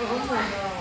Oh my god.